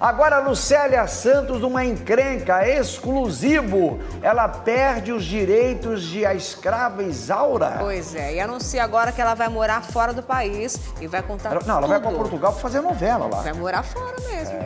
Agora, Lucélia Santos, uma encrenca exclusivo. Ela perde os direitos de a escrava Isaura. Pois é, e anuncia agora que ela vai morar fora do país e vai contar Ela- tudo. não, ela vai para Portugal para fazer novela lá. Vai morar fora mesmo.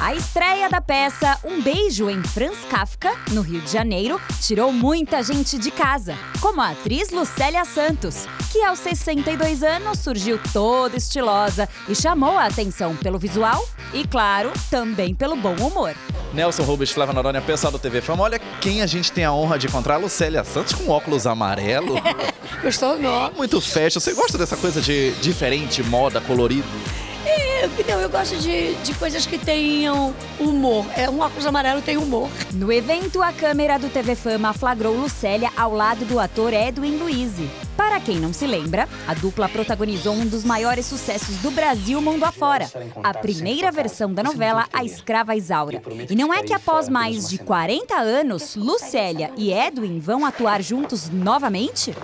A estreia da peça Um Beijo em Franz Kafka, no Rio de Janeiro, tirou muita gente de casa, como a atriz Lucélia Santos, que aos 62 anos surgiu toda estilosa e chamou a atenção pelo visual e, claro, também pelo bom humor. Nelson Rubens, Flávia Noronha, pessoal do TV Fama. Olha quem a gente tem a honra de encontrar, Lucélia Santos com óculos amarelo. Gostou? Não. Muito fashion. Você gosta dessa coisa de diferente, moda, colorido? É, não, eu gosto de, de coisas que tenham humor. É, um óculos amarelo tem humor. No evento, a câmera do TV Fama flagrou Lucélia ao lado do ator Edwin Luiz. Para quem não se lembra, a dupla protagonizou um dos maiores sucessos do Brasil mundo afora, a primeira versão da novela A Escrava Isaura. E não é que após mais de 40 anos, Lucélia e Edwin vão atuar juntos novamente?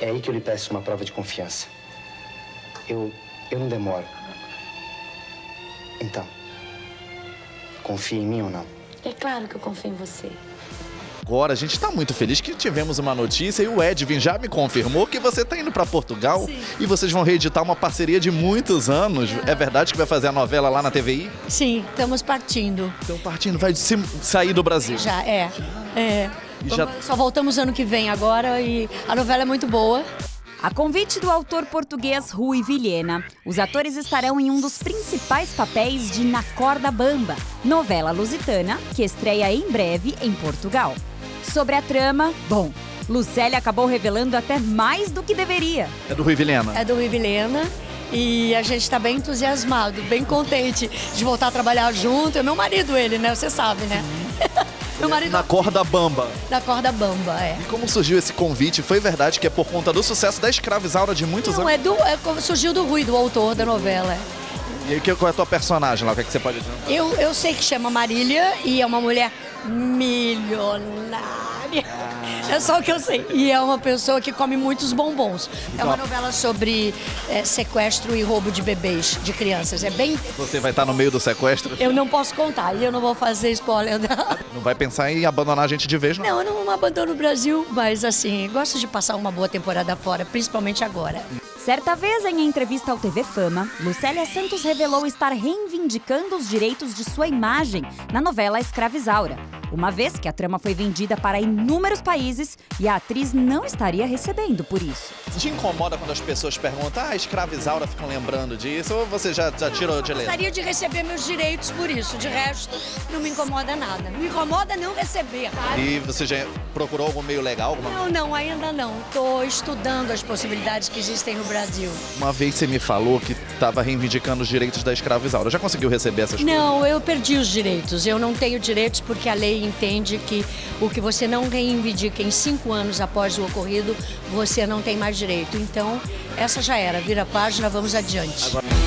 É aí que eu lhe peço uma prova de confiança. Eu. eu não demoro. Então. Confia em mim ou não? É claro que eu confio em você. Agora, a gente está muito feliz que tivemos uma notícia e o Edwin já me confirmou que você está indo para Portugal e vocês vão reeditar uma parceria de muitos anos. É verdade que vai fazer a novela lá na TVI? Sim, estamos partindo. Então, partindo, vai se- sair do Brasil. Já, é. É. E já- Só voltamos ano que vem agora e a novela é muito boa. A convite do autor português Rui Vilhena, os atores estarão em um dos principais papéis de Na Corda Bamba, novela lusitana que estreia em breve em Portugal. Sobre a trama, bom, Lucélia acabou revelando até mais do que deveria. É do Rui Vilhena. É do Vilhena. E a gente está bem entusiasmado, bem contente de voltar a trabalhar junto. É meu marido, ele, né? Você sabe, né? Meu marido Na corda bamba. da corda bamba, é. E como surgiu esse convite? Foi verdade que é por conta do sucesso da escravizaura de muitos Não, anos? é do, é como surgiu do Rui, do autor da novela. E aí, qual é a tua personagem lá? O que, é que você pode dizer? Eu, eu sei que chama Marília e é uma mulher milionária. É só o que eu sei. E é uma pessoa que come muitos bombons. É uma novela sobre é, sequestro e roubo de bebês, de crianças. É bem. Você vai estar no meio do sequestro? Eu não posso contar e eu não vou fazer spoiler dela. Não vai pensar em abandonar a gente de vez, não? Não, eu não abandono o Brasil, mas assim, gosto de passar uma boa temporada fora, principalmente agora. Certa vez, em entrevista ao TV Fama, Lucélia Santos revelou estar reivindicando os direitos de sua imagem na novela Escravizaura, uma vez que a trama foi vendida para inúmeros países e a atriz não estaria recebendo por isso. Te incomoda quando as pessoas perguntam, ah, escravizaura, ficam lembrando disso? Ou você já, já tirou de letra? Gostaria de receber meus direitos por isso, de resto, não me incomoda nada. Me incomoda não receber. E você já procurou algum meio legal? Alguma... Não, não, ainda não. Estou estudando as possibilidades que existem no Brasil. Uma vez você me falou que estava reivindicando os direitos da escravizaura. Já conseguiu receber essas coisas? Não, eu perdi os direitos. Eu não tenho direitos porque a lei entende que o que você não reivindica em cinco anos após o ocorrido, você não tem mais direito. Então, essa já era. Vira a página, vamos adiante. Agora-